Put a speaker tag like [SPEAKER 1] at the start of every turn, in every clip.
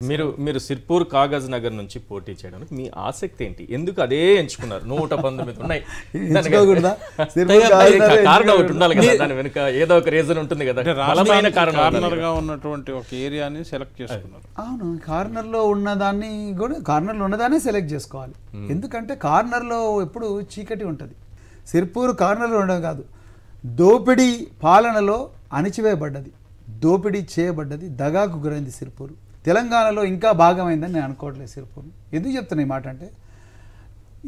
[SPEAKER 1] మీరు మీరు సిర్పూర్ కాగజ్ నగర్ నుంచి పోటీ చేయడానికి మీ ఆసక్తి ఏంటి? ఎందుకు అదే ఎంచుకున్నారు? నూట పంతొమ్మిది ఉన్నాయి.
[SPEAKER 2] ఎంచుకోకూడదా? సిర్పూర్
[SPEAKER 1] దానికి
[SPEAKER 2] కాగజ్ నగర్
[SPEAKER 1] కారణం ఒకటి
[SPEAKER 2] ఎంచుకోకూడదా?
[SPEAKER 1] ఉండాలి కదా దాని వెనుక ఏదో ఒక రీజన్ ఉంటుంది కదా. బలమైన
[SPEAKER 3] రాష్ట్రానికి
[SPEAKER 1] కారణం ఉండాలి
[SPEAKER 3] కార్నర్
[SPEAKER 1] కదా.
[SPEAKER 3] గా ఉన్నటువంటి ఒక ఏరియాని సెలెక్ట్ చేసుకున్నారు.
[SPEAKER 2] అవును కార్నర్లో ఉన్నదాన్ని కూడా కార్నర్లో ఉన్నదాన్ని సెలెక్ట్ చేసుకోవాలి. ఎందుకంటే కార్నర్లో ఎప్పుడు చీకటి ఉంటుంది. సిర్పూర్ కార్నర్లో ఉండడం కాదు. దోపిడీ పాలనలో అణిచివేయబడ్డది. దోపిడీ చేయబడ్డది దగాకు గురైంది సిర్పూర్. తెలంగాణలో ఇంకా భాగమైందని నేను అనుకోవట్లేదు సిర్పూర్ ఎందుకు చెప్తున్నా ఈ మాట అంటే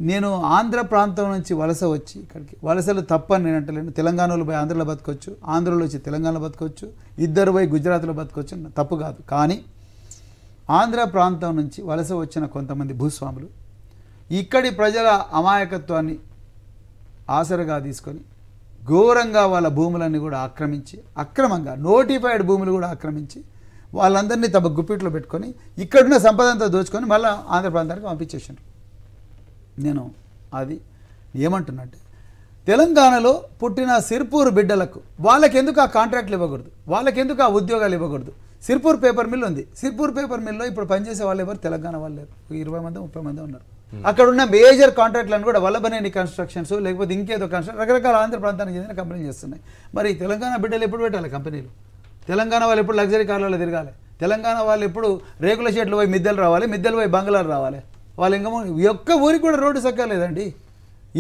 [SPEAKER 2] నేను ఆంధ్ర ప్రాంతం నుంచి వలస వచ్చి ఇక్కడికి వలసలు తప్పని నేను అంటలేను. తెలంగాణలో పోయి ఆంధ్రలో బతకొచ్చు ఆంధ్రలో వచ్చి తెలంగాణలో బతకొచ్చు ఇద్దరు పోయి గుజరాత్లో బతకొచ్చు తప్పు కాదు. కానీ ఆంధ్ర ప్రాంతం నుంచి వలస వచ్చిన కొంతమంది భూస్వాములు ఇక్కడి ప్రజల అమాయకత్వాన్ని ఆసరగా తీసుకొని ఘోరంగా వాళ్ళ భూములన్నీ కూడా ఆక్రమించి అక్రమంగా నోటిఫైడ్ భూములు కూడా ఆక్రమించి వాళ్ళందరినీ తమ గుప్పిట్లో పెట్టుకొని ఇక్కడున్న సంపద అంతా దోచుకొని మళ్ళీ ఆంధ్ర ప్రాంతానికి పంపించేసారు నేను అది ఏమంటున్నట్టే తెలంగాణలో పుట్టిన సిర్పూర్ బిడ్డలకు వాళ్ళకెందుకు ఆ కాంట్రాక్ట్లు ఇవ్వకూడదు? వాళ్ళకెందుకు ఆ ఉద్యోగాలు ఇవ్వకూడదు? సిర్పూర్ పేపర్ మిల్ ఉంది. సిర్పూర్ పేపర్ మిల్లో ఇప్పుడు పనిచేసే వాళ్ళు ఎవరు? తెలంగాణ వాళ్ళు లేరు. ఇరవై మంది ముప్పై మంది ఉన్నారు. అక్కడ ఉన్న మేజర్ కాంట్రాక్ట్లను కూడా వల్లభనేని కన్స్ట్రక్షన్స్ లేకపోతే ఇంకేదో కన్స్ట్రక్షన్ రకరకాల ఆంధ్ర ప్రాంతానికి చెందిన కంపెనీలు చేస్తున్నాయి. మరి తెలంగాణ బిడ్డలు ఎప్పుడు పెట్టాలి కంపెనీలు? తెలంగాణ వాళ్ళు ఎప్పుడు లగ్జరీ కార్లలో తిరగాలి. తెలంగాణ వాళ్ళు ఎప్పుడు రేకుల షెడ్లు పోయి మిద్దెలు రావాలి మిద్దెలు పోయి బంగ్లాలు రావాలి. వాళ్ళు ఇంకా ఒక్క ఊరికి కూడా రోడ్డు సక్కలేదండి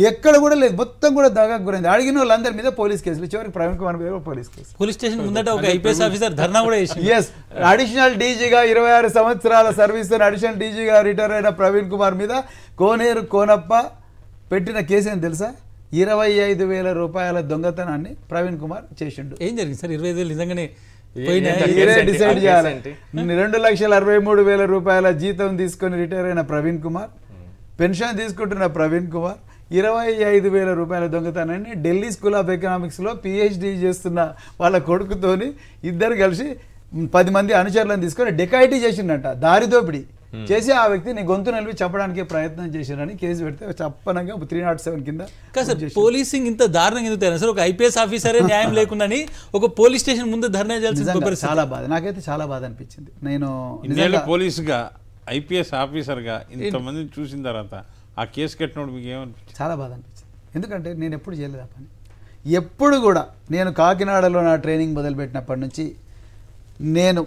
[SPEAKER 2] ఎక్కడ కూడా లేదు. మొత్తం కూడా దాగా గురైంది. అడిగిన వాళ్ళందరి మీద పోలీస్ కేసులు. చివరికి ప్రవీణ్ కుమార్ మీద పోలీస్ కేసు
[SPEAKER 4] పోలీస్ స్టేషన్ ముందట ఒక ఐపీఎస్ ఆఫీసర్ ధర్నా కూడా
[SPEAKER 2] ఎస్ అడిషనల్ డీజీగా ఇరవై ఆరు సంవత్సరాల సర్వీస్ అడిషనల్ డీజీగా రిటైర్ అయిన ప్రవీణ్ కుమార్ మీద కోనేరు కోనప్ప పెట్టిన కేసు ఏం తెలుసా? ఇరవై ఐదు వేల రూపాయల దొంగతనాన్ని ప్రవీణ్ కుమార్ చేసిండు.
[SPEAKER 4] ఏం జరిగింది సార్? ఇరవై ఐదు వేలు నిజంగానే?
[SPEAKER 2] మీరే? డిసైడ్
[SPEAKER 1] ఆ కేసు
[SPEAKER 2] చేయాలి
[SPEAKER 1] ఏంటి?
[SPEAKER 2] రెండు లక్షల అరవై మూడు వేల రూపాయల జీతం తీసుకొని రిటైర్ అయిన ప్రవీణ్ కుమార్ పెన్షన్ తీసుకుంటున్న ప్రవీణ్ కుమార్ ఇరవై ఐదు వేల రూపాయల దొంగతనాన్ని ఢిల్లీ స్కూల్ ఆఫ్ ఎకనామిక్స్లో పిహెచ్డి చేస్తున్న వాళ్ళ కొడుకుతోని ఇద్దరు కలిసి పది మంది అనుచరులను తీసుకొని డెకాయిటీ చేసిండట దారి దోపిడీ చేసి ఆ వ్యక్తిని గొంతు నిలిపి చెప్పడానికి ప్రయత్నం చేసిండని కేసు పెడితే చప్పనంగా త్రీ నాట్ సెవెన్ కింద
[SPEAKER 4] సార్ పోలీసింగ్ ఇంత దారుణంగా ఎందుకు సార్ ఒక ఐపీఎస్ ఆఫీసరే న్యాయం లేకుండాని ఒక పోలీస్ స్టేషన్ ముందు ధర్నా చేయాల్సిన పరిస్థితి
[SPEAKER 2] చాలా బాధ. నాకైతే చాలా బాధ అనిపించింది. నేను
[SPEAKER 3] పోలీసుగా ఐపీఎస్ ఆఫీసర్గా ఇంతమందిని చూసిన తర్వాత ఆ కేసు కట్టినప్పుడు మీకు ఏమనిపించింది?
[SPEAKER 2] చాలా బాధ అనిపించింది. ఎందుకంటే నేను ఎప్పుడు చేయలేదు ఆ పని. ఎప్పుడు కూడా నేను కాకినాడలో నా ట్రైనింగ్ మొదలుపెట్టినప్పటి నుంచి నేను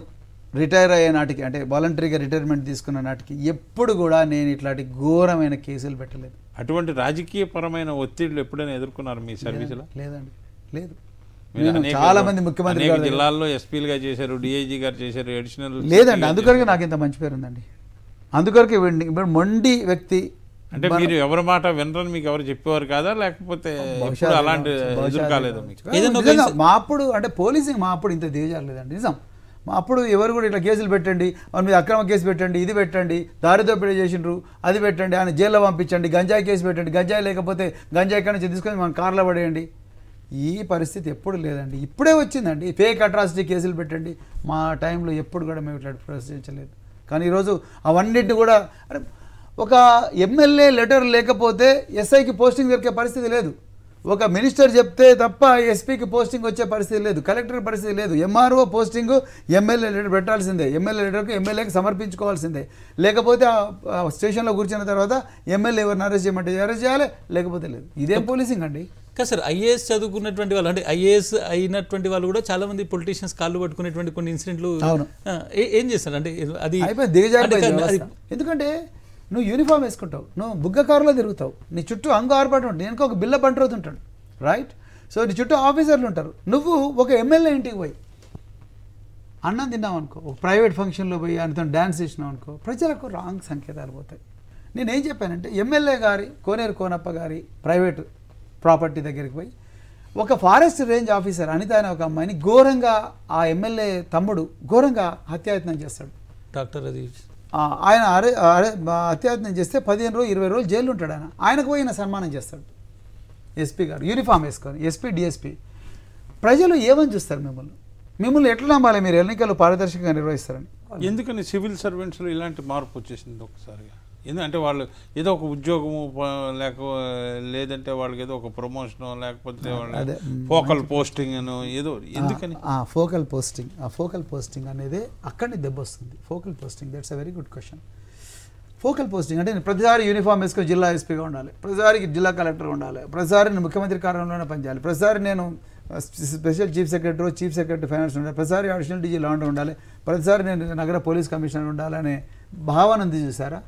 [SPEAKER 2] రిటైర్ అయ్యే నాటికి అంటే వాలంటరీగా రిటైర్మెంట్ తీసుకున్న నాటికి ఎప్పుడు కూడా నేను ఇట్లాంటి ఘోరమైన కేసులు పెట్టలేదు.
[SPEAKER 3] అటువంటి రాజకీయపరమైన ఒత్తిళ్ళు ఎప్పుడైనా ఎదుర్కొన్నారు మీ సర్వీసులో?
[SPEAKER 2] లేదండి. లేదు. చాలా మంది ముఖ్యమంత్రి
[SPEAKER 3] జిల్లాల్లో ఎస్పీలుగా చేశారు డిఐజీ గారు చేశారు అడిషనల్
[SPEAKER 2] లేదండి అందుకొరకే నాకు ఇంత మంచి పేరు ఉందండి. అందుకొరకే వీడిని- ఇప్పుడు మొండి వ్యక్తి
[SPEAKER 3] అంటే మీరు ఎవరి మాట వినరని మీకు ఎవరు చెప్పేవారు కాదా? లేకపోతే అలాంటి కాలేదు
[SPEAKER 2] మా అప్పుడు అంటే పోలీసింగ్ మా అప్పుడు ఇంత దిగజారలేదండి. నిజం. అప్పుడు ఎవరు కూడా ఇట్లా కేసులు పెట్టండి వాళ్ళ మీద అక్రమ కేసు పెట్టండి ఇది పెట్టండి దారితో చేసిండ్రు అది పెట్టండి ఆయన జైల్లో పంపించండి గంజాయి కేసు పెట్టండి గంజాయి లేకపోతే గంజాయి ఎక్కడి నుంచి తీసుకొని మనం కార్లో పడేయండి. ఈ పరిస్థితి ఎప్పుడు లేదండి. ఇప్పుడే వచ్చిందండి. ఫేక్ అట్రాసిటీ కేసులు పెట్టండి. మా టైంలో ఎప్పుడు కూడా మేము ఇట్లా ప్రశ్నించలేదు. కానీ ఈరోజు అవన్నిటిని కూడా అరే ఒక ఎమ్మెల్యే లెటర్ లేకపోతే ఎస్ఐకి పోస్టింగ్ దొరికే పరిస్థితి లేదు. ఒక మినిస్టర్ చెప్తే తప్ప ఎస్పీకి పోస్టింగ్ వచ్చే పరిస్థితి లేదు కలెక్టర్ పరిస్థితి లేదు ఎంఆర్ఓ పోస్టింగ్ ఎమ్మెల్యే లెటర్ పెట్టాల్సిందే ఎమ్మెల్యే లెటర్కి ఎమ్మెల్యేకి సమర్పించుకోవాల్సిందే. లేకపోతే ఆ- స్టేషన్లో కూర్చున్న తర్వాత ఎమ్మెల్యే ఎవరిని అరెస్ట్ చేయమంటే అరెస్ట్ చేయాలి లేకపోతే లేదు. ఇదేం పోలీసింగ్ అండి?
[SPEAKER 4] కాదు సార్ ఐఏఎస్ చదువుకున్నటువంటి వాళ్ళు అంటే ఐఏఎస్ అయినటువంటి వాళ్ళు కూడా చాలా మంది పొలిటీషియన్స్ కాళ్ళు పట్టుకునేటువంటి కొన్ని ఇన్సిడెంట్లు ఏ- ఏం చేస్తారు? అంటే అది.
[SPEAKER 2] ఎందుకంటే నువ్వు యూనిఫామ్ వేసుకుంటావు నువ్వు బుగ్గ కారులో తిరుగుతావు నీ చుట్టూ అంగు ఆర్పాటు ఉంటుంది నేను ఒక బిల్ల బంట్రోతు ఉంటాడు రైట్ సో నీ చుట్టూ ఆఫీసర్లు ఉంటారు. నువ్వు ఒక ఎమ్మెల్యే ఇంటికి పోయి అన్నం తిన్నావు అనుకో ఒక ప్రైవేట్ ఫంక్షన్లో పోయి ఆయనతో డ్యాన్స్ చేసినావు అనుకో ప్రజలకు రాంగ్ సంకేతాలు పోతాయి. నేనేం చెప్పానంటే ఎమ్మెల్యే గారి కోనేరు కోనప్ప గారి ప్రైవేట్ ప్రాపర్టీ దగ్గరికి పోయి ఒక ఫారెస్ట్ రేంజ్ ఆఫీసర్ అనిత అనే ఒక అమ్మాయిని ఘోరంగా ఆ ఎమ్మెల్యే తమ్ముడు ఘోరంగా హత్యాయత్నం చేస్తాడు.
[SPEAKER 4] డాక్టర్ అది
[SPEAKER 2] ఆయన అరే అరే అత్యాధనం చేస్తే పదిహేను రోజులు ఇరవై రోజులు జైలు ఉంటాడు ఆయన. ఆయనకు పోయిన సన్మానం చేస్తాడు. ఎస్పీ గారు యూనిఫామ్ వేసుకొని ఎస్పీ డిఎస్పీ. ప్రజలు ఏమని చూస్తారు మిమ్మల్ని? మిమ్మల్ని ఎట్లా నమ్మాలి మీరు? ఎన్నికలు పారదర్శకంగా నిర్వహిస్తారని.
[SPEAKER 3] ఎందుకని సివిల్ సర్వెంట్స్లో ఇలాంటి మార్పు వచ్చేసింది ఒకసారిగా ఎందుకంటే వాళ్ళు ఏదో ఒక ఉద్యోగము లేక లేదంటే వాళ్ళకి ఏదో ఒక ప్రమోషన్ లేకపోతే వాళ్ళ
[SPEAKER 2] అదే,
[SPEAKER 3] ఫోకల్ పోస్టింగ్ అని ఏదో ఎందుకని?
[SPEAKER 2] ఆ ఫోకల్ పోస్టింగ్ ఆ ఫోకల్ పోస్టింగ్ అనేది అక్కడిని దెబ్బ వస్తుంది. Focal posting that's a very good question focal posting అంటే నేను ప్రతిసారి యూనిఫామ్ వేసుకొని జిల్లా ఎస్పీగా ఉండాలి. ప్రతిసారి జిల్లా కలెక్టర్ ఉండాలి. ప్రతిసారి నేను ముఖ్యమంత్రి కార్యాలయంలోనే పనిచేయాలి. ప్రతిసారి నేను special chief secretary chief secretary finance ఉండాలి. ప్రతిసారి అడిషనల్ డీజీ లాండ్ ఉండాలి. ప్రతిసారి నేను నగర పోలీస్ కమిషనర్ ఉండాలనే భావన ఉంది చూసారా?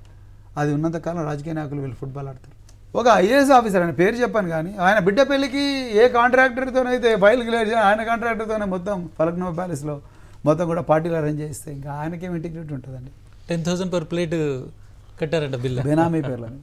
[SPEAKER 2] అది ఉన్నంతకాలం రాజకీయ నాయకులు వీళ్ళు ఫుట్బాల్ ఆడతారు. ఒక ఐఏఎస్ ఆఫీసర్ ఆయన పేరు చెప్పాను కానీ ఆయన బిడ్డ పెళ్ళికి ఏ కాంట్రాక్టర్తోనైతే ఫైల్ క్లియర్ చేయాలి ఆయన కాంట్రాక్టర్తోనే మొత్తం ఫలక్నో ప్యాలెస్లో మొత్తం కూడా పార్టీలు అరేంజ్ చేస్తే ఇంకా ఆయనకేం ఇంటిగ్రిటీ ఉంటుందండి?
[SPEAKER 4] టెన్ థౌసండ్ పర్ ప్లేట్ కట్టారంట బిల్
[SPEAKER 2] బెనామీ పేర్లని.